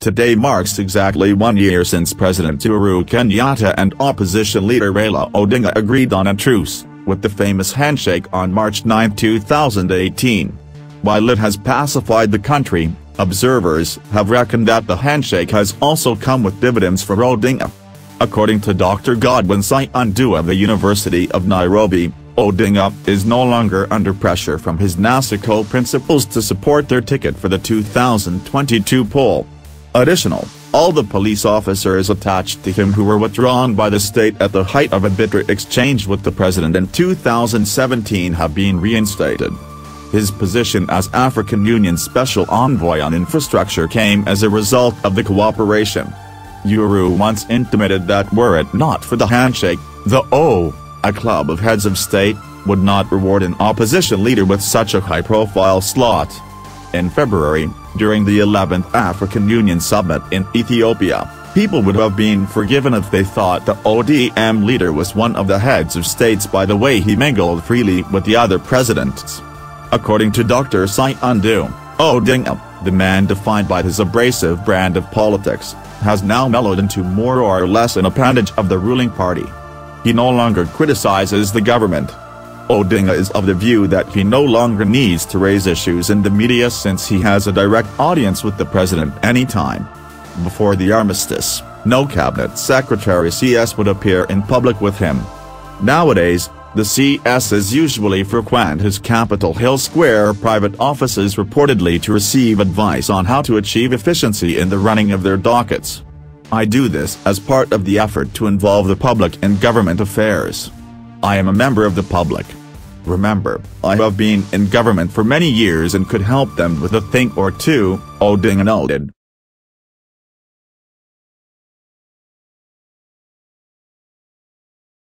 Today marks exactly one year since President Uhuru Kenyatta and opposition leader Raila Odinga agreed on a truce, with the famous handshake on March 9, 2018. While it has pacified the country, observers have reckoned that the handshake has also come with dividends for Odinga. According to Dr. Godwin Siundu of the University of Nairobi, Odinga is no longer under pressure from his NASA co-principals to support their ticket for the 2022 poll. Additional, all the police officers attached to him who were withdrawn by the state at the height of a bitter exchange with the president in 2017 have been reinstated. His position as African Union Special Envoy on Infrastructure came as a result of the cooperation. Uhuru once intimated that were it not for the handshake, the O, a club of heads of state, would not reward an opposition leader with such a high-profile slot. In February, during the 11th African Union Summit in Ethiopia, people would have been forgiven if they thought the ODM leader was one of the heads of states by the way he mingled freely with the other presidents. According to Dr. Siundu, Odinga, the man defined by his abrasive brand of politics, has now mellowed into more or less an appendage of the ruling party. He no longer criticizes the government, Odinga is of the view that he no longer needs to raise issues in the media since he has a direct audience with the president anytime. Before the armistice, no cabinet secretary CS would appear in public with him. Nowadays, the CS is usually frequent his Capitol Hill Square private offices reportedly to receive advice on how to achieve efficiency in the running of their dockets. I do this as part of the effort to involve the public in government affairs. I am a member of the public. Remember, I have been in government for many years and could help them with a thing or two, Odinga noted.